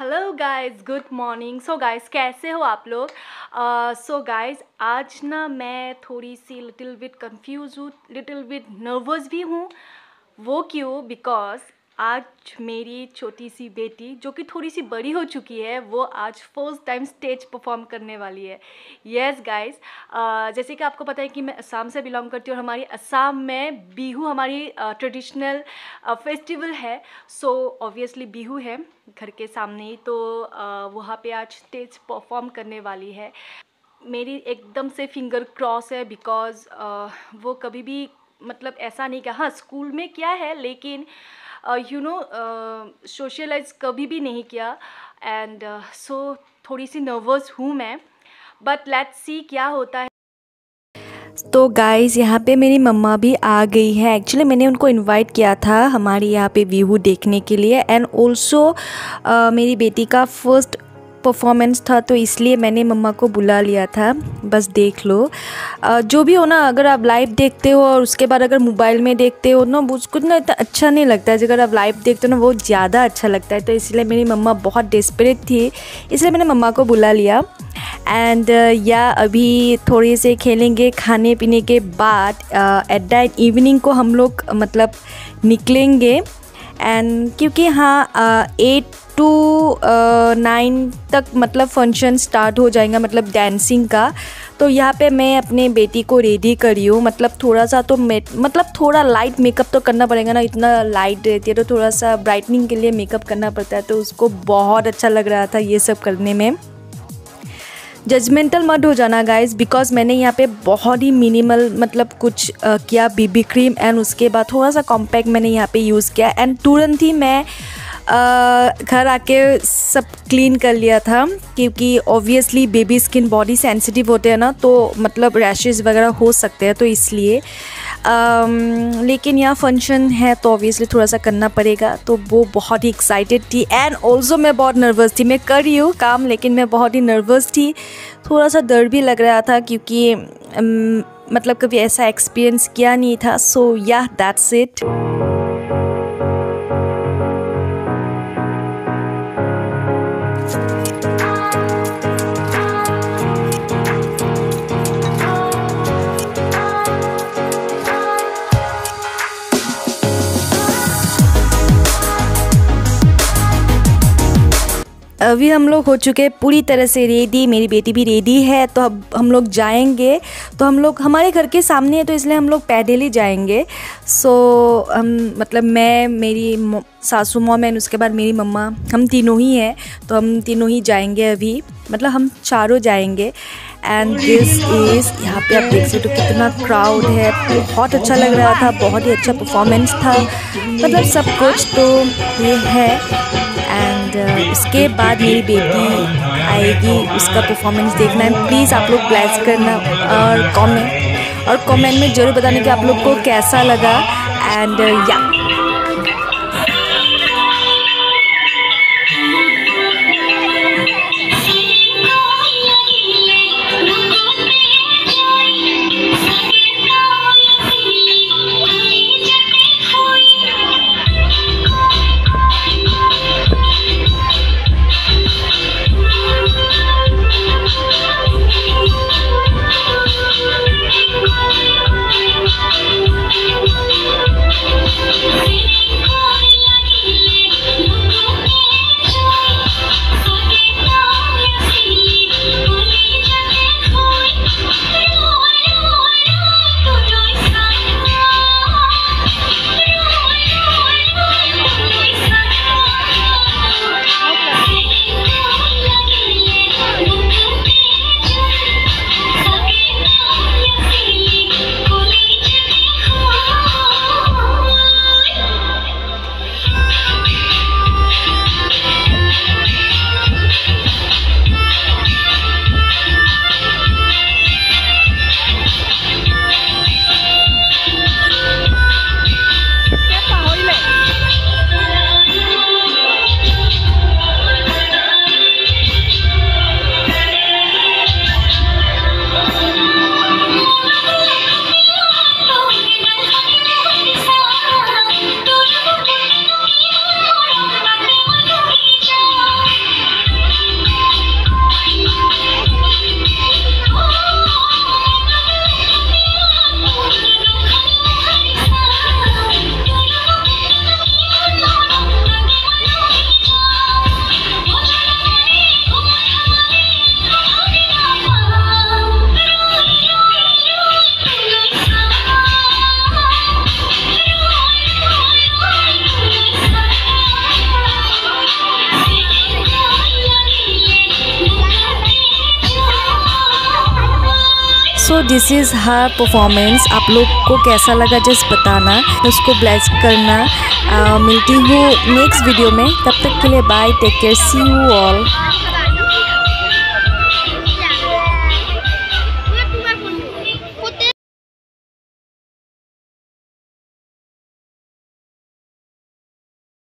Hello guys good morning so guys कैसे हो आप लोग? सो uh, गाइस आज ना मैं थोड़ी सी लिटिल बिट कंफ्यूज हूँ लिटिल बिट नर्वस भी हूँ। वो क्यों? बिकॉज़ आज मेरी छोटी सी बेटी, जो कि थोड़ी सी बड़ी हो चुकी है, वो आज फ़र्स्ट टाइम स्टेज परफॉर्म करने वाली है। यस गाइस जैसे कि आपको पता है कि मैं असम से बिलोंग करती हूँ और हमारी असम में बिहू हमारी ट्रेडिशनल फेस्टिवल है। सो ऑब्वियसली बिहू है घर के सामने ही तो वहाँ पे आज स्टेज परफॉर्म करने वाली है। मेरी एकदम से फिंगर क्रॉस है बिकॉज़ वो कभी भी मतलब ऐसा नहीं कहा हाँ स्कूल में क्या है, लेकिन यू नो सोशलाइज कभी भी नहीं किया एंड सो uh, so, थोड़ी सी नर्वस हूँ मैं बट लेट्स सी क्या होता है। तो गाइस यहाँ पे मेरी मम्मा भी आ गई है। एक्चुअली मैंने उनको इनवाइट किया था हमारे यहाँ पे व्यू देखने के लिए एंड ऑल्सो मेरी बेटी का फ़र्स्ट परफॉर्मेंस था तो इसलिए मैंने मम्मा को बुला लिया था। बस देख लो। जो भी हो ना, अगर आप लाइव देखते हो और उसके बाद अगर मोबाइल में देखते हो ना उसको ना इतना अच्छा नहीं लगता है। अगर आप लाइव देखते हो ना, वो ज़्यादा अच्छा लगता है। तो इसलिए मेरी मम्मा बहुत डिस्परेट थी। इसलिए मैंने मम्मा को बुला लिया। एंड या अभी थोड़े से खेलेंगे खाने पीने के बाद एट द इवनिंग को हम लोग मतलब निकलेंगे। एंड क्योंकि हाँ एट टू नाइन तक मतलब फ़ंक्शन स्टार्ट हो जाएगा मतलब डांसिंग का। तो यहाँ पे मैं अपने बेटी को रेडी करी हूँ। मतलब थोड़ा सा तो मतलब थोड़ा लाइट मेकअप तो करना पड़ेगा ना। इतना लाइट रहती है तो थोड़ा सा ब्राइटनिंग के लिए मेकअप करना पड़ता है। तो उसको बहुत अच्छा लग रहा था ये सब करने में। जजमेंटल मत हो जाना गाइज़ बिकॉज़ मैंने यहाँ पे बहुत ही मिनिमल मतलब कुछ आ, किया बीबी क्रीम एंड उसके बाद थोड़ा सा कॉम्पैक्ट मैंने यहाँ पे यूज़ किया एंड तुरंत ही मैं घर आके सब क्लीन कर लिया था क्योंकि obviously baby skin body sensitive होते हैं ना तो मतलब रैशेज़ वगैरह हो सकते हैं तो इसलिए। Um, लेकिन यहाँ फ़ंक्शन है तो ऑब्वियसली थोड़ा सा करना पड़ेगा तो वो बहुत ही एक्साइटेड थी एंड ऑल्सो मैं बहुत नर्वस थी। मैं कर रही हूँ काम लेकिन मैं बहुत ही नर्वस थी। थोड़ा सा डर भी लग रहा था क्योंकि um, मतलब कभी ऐसा एक्सपीरियंस किया नहीं था। सो या दैट्स इट अभी हम लोग हो चुके पूरी तरह से रेडी, मेरी बेटी भी रेडी है तो अब हम लोग जाएँगे। तो हम लोग, हमारे घर के सामने है तो इसलिए हम लोग पैदल ही जाएँगे। सो हम मतलब मैं, मेरी सासू, मॉम एंड उसके बाद मेरी मम्मा, हम तीनों ही हैं तो हम तीनों ही जाएँगे अभी। मतलब हम चारों जाएँगे। एंड दिस इज़ यहाँ पे आप देख सकते हो कितना क्राउड है, बहुत अच्छा लग रहा था, बहुत ही अच्छा परफॉर्मेंस था। मतलब सब कुछ तो ये है। उसके बाद मेरी बेटी आएगी उसका परफॉर्मेंस देखना है। प्लीज़ आप लोग प्लेस करना और कमेंट और कमेंट में ज़रूर बताने कि आप लोग को कैसा लगा। एंड या uh, so this is her performance आप लोग को कैसा लगा जस्ट बताना। उसको ब्लेस करना। मिलती हूँ नेक्स्ट वीडियो में। तब तक के लिए bye take care see you all